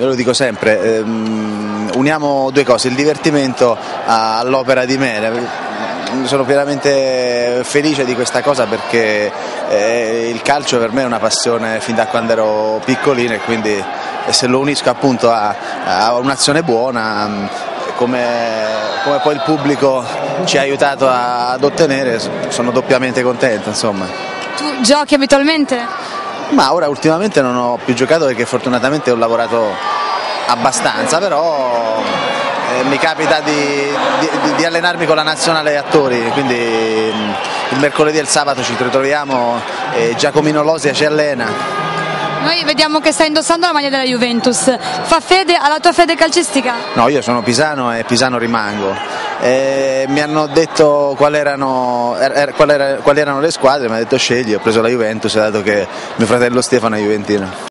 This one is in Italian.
io lo dico sempre, ehm, uniamo due cose, il divertimento all'opera di me. Sono pienamente felice di questa cosa perché eh, il calcio per me è una passione fin da quando ero piccolino e quindi se lo unisco appunto a, a un'azione buona come, come, poi il pubblico ci ha aiutato ad ottenere sono doppiamente contento insomma. Tu giochi abitualmente? Ma ora ultimamente non ho più giocato perché fortunatamente ho lavorato abbastanza, però eh, mi capita di, di, di, allenarmi con la nazionale attori, quindi mm, il mercoledì e il sabato ci ritroviamo e Giacomino Losia ci allena. Noi vediamo che stai indossando la maglia della Juventus, fa fede alla tua fede calcistica? No, io sono pisano e pisano rimango. E mi hanno detto quali erano, er, er, quali, erano, quali erano le squadre, mi hanno detto scegli, ho preso la Juventus dato che mio fratello Stefano è juventino.